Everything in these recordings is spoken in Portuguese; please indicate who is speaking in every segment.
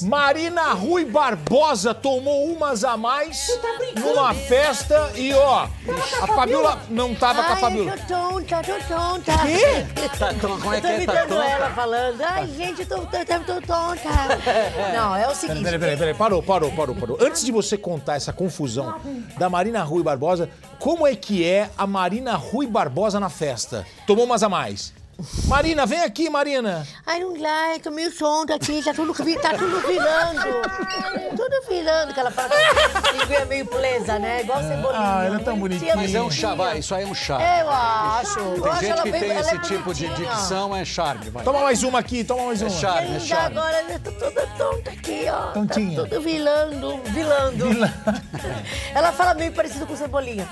Speaker 1: Marina Rui Barbosa tomou umas a mais
Speaker 2: tá
Speaker 1: numa festa e ó, a Fabiola não tava com a
Speaker 2: Ai,
Speaker 1: Fabiola.
Speaker 2: eu tô tonta, tô tonta.
Speaker 1: Quê?
Speaker 3: Tá, então, como é
Speaker 2: Eu tô
Speaker 3: que é? Tá
Speaker 2: imitando
Speaker 3: tonta?
Speaker 2: ela falando, ai, gente, eu tô, tô, tô, tô tonta. Não, é o seguinte.
Speaker 1: Peraí, peraí, peraí, parou, parou, parou, parou. Antes de você contar essa confusão da Marina Rui Barbosa, como é que é a Marina Rui Barbosa na festa? Tomou umas a mais. Marina, vem aqui, Marina.
Speaker 2: Ai, não like, tô meio tonta aqui, tá tudo, tá tudo virando. Tudo virando, que ela fala que língua é meio presa, né? Igual cebolinha.
Speaker 1: Ah, ela é tão bonitinha.
Speaker 3: Mas é um chá, vai, isso aí é um chá.
Speaker 2: Eu acho. Eu
Speaker 3: Tem
Speaker 2: acho
Speaker 3: gente
Speaker 2: ela
Speaker 3: que
Speaker 2: bem-
Speaker 3: tem
Speaker 2: ela
Speaker 3: esse
Speaker 2: é
Speaker 3: tipo de dicção, é charme, vai.
Speaker 1: Toma mais uma aqui, toma mais
Speaker 3: É
Speaker 1: uma.
Speaker 3: charme, é charme.
Speaker 2: agora eu tô toda tonta aqui, ó.
Speaker 1: Tontinha.
Speaker 2: Tá tudo vilando, vilando. Ela fala meio parecido com Cebolinha.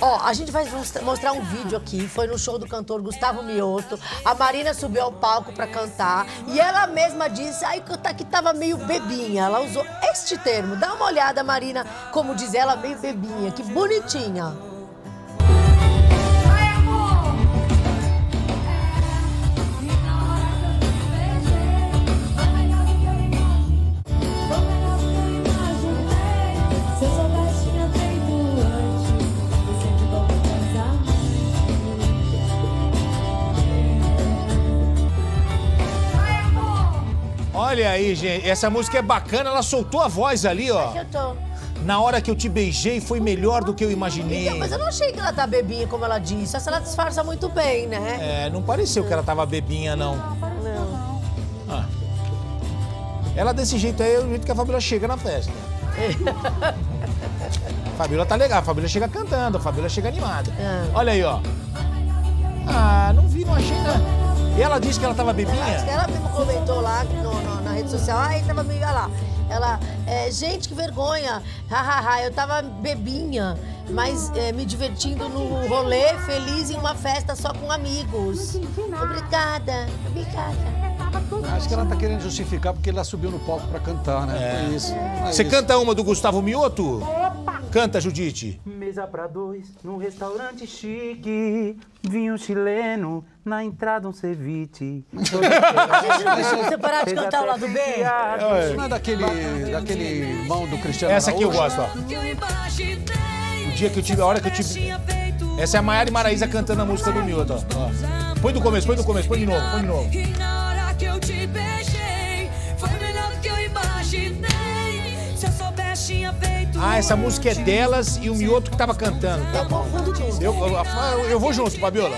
Speaker 2: Ó, a gente vai mostra- mostrar um vídeo aqui. Foi no show do cantor Gustavo Mioto. A Marina subiu ao palco pra cantar. E ela mesma disse tá- que tava meio bebinha. Ela usou este termo. Dá uma olhada, Marina, como diz ela, meio bebinha. Que bonitinha.
Speaker 1: Olha aí, gente, essa música é bacana, ela soltou a voz ali, ó.
Speaker 2: Eu tô.
Speaker 1: Na hora que eu te beijei foi melhor do que eu imaginei.
Speaker 2: Então, mas eu não achei que ela tá bebinha, como ela disse. Essa ela disfarça muito bem, né?
Speaker 1: É, não pareceu que ela tava bebinha, não.
Speaker 2: Não.
Speaker 1: Ah. Ela desse jeito aí é o jeito que a Fabíola chega na festa. A Fabíola tá legal, a Fabíola chega cantando, a Fabíola chega animada.
Speaker 2: É.
Speaker 1: Olha aí, ó. Ah, E ela disse que ela tava
Speaker 2: Acho que
Speaker 1: bebinha?
Speaker 2: ela mesmo comentou lá no- no- na rede social, ai, tava meio olha lá. Ela, é, gente, que vergonha, hahaha, eu tava bebinha, mas é, me divertindo no rolê, feliz em uma festa só com amigos. Obrigada, obrigada.
Speaker 3: Acho que ela tá querendo justificar porque ela subiu no palco pra cantar, né? Foi isso. É
Speaker 1: Você
Speaker 3: isso.
Speaker 1: canta uma do Gustavo Mioto? Canta, Judite.
Speaker 4: Mesa pra dois, num restaurante chique. Vinho chileno, na entrada um ceviche.
Speaker 2: Você parar de cantar o lado B?
Speaker 3: Isso não é daquele, daquele irmão do Cristiano
Speaker 1: Essa aqui eu gosto, ó. O dia que eu tive, a hora que eu tive. Essa é a Maiara e Maraísa cantando a música do Mioto, ó. ó. Põe do começo, põe do começo, põe de novo, põe de novo. Essa música é delas e o Mioto que tava cantando. Tá bom. Eu, eu, eu vou junto, Fabiola.